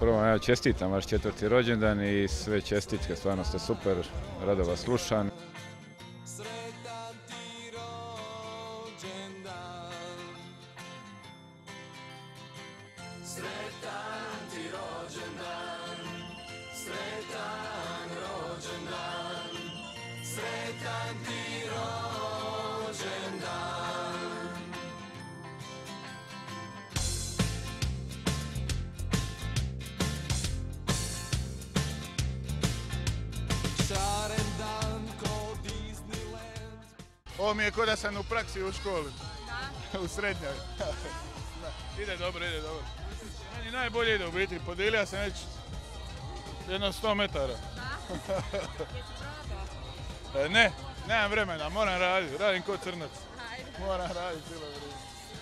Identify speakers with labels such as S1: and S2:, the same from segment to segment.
S1: Prvo ja čestitam vaš četvrti rođendan i sve čestitke, stvarno ste super, rado vas slušam.
S2: Sretan ti
S3: Ovo mi je ko da sam u praksi u školi. u srednjoj. ide dobro, ide dobro. Meni najbolje ide u biti. Podijelio sam već jedno 100 metara. E, ne, nemam vremena, moram raditi. Radim ko crnac. Moram raditi cijelo vrijeme.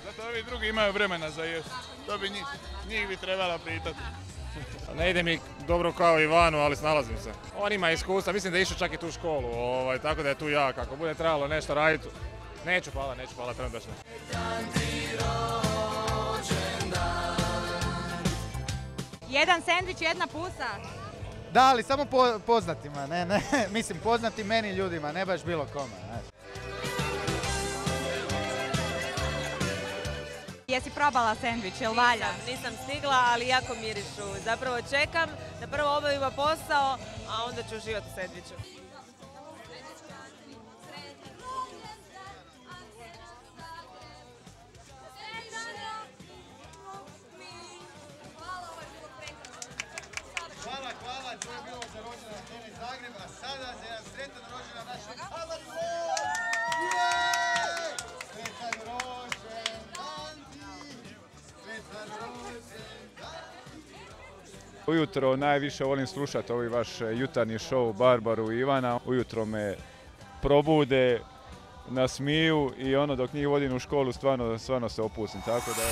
S3: Zato ovi drugi imaju vremena za jest. To bi njih, njih bi trebala pitati.
S4: Ne ide mi dobro kao Ivanu, ali snalazim se. On ima iskustva, mislim da je išao čak i tu školu, ovaj, tako da je tu jak. Ako bude trebalo nešto raditi, neću pala, neću pala trenutačno.
S5: Jedan sendvič, jedna pusa.
S6: Da, ali samo po- poznatima, ne, ne, mislim poznati meni ljudima, ne baš bilo kome.
S5: Jesi probala sendvič, jel valja?
S7: Nisam, nisam stigla, ali jako mirišu. Zapravo čekam da prvo obavimo posao, a onda ću uživati u sendviču.
S6: Hvala, hvala, to je bilo za rođendan Tene Zagreb, a sada za jedan sretan rođendan našeg
S1: Ujutro najviše volim slušati ovaj vaš e, jutarnji show Barbaru i Ivana. Ujutro me probude, nasmiju i ono dok njih vodim u školu stvarno, stvarno se opustim. Tako da.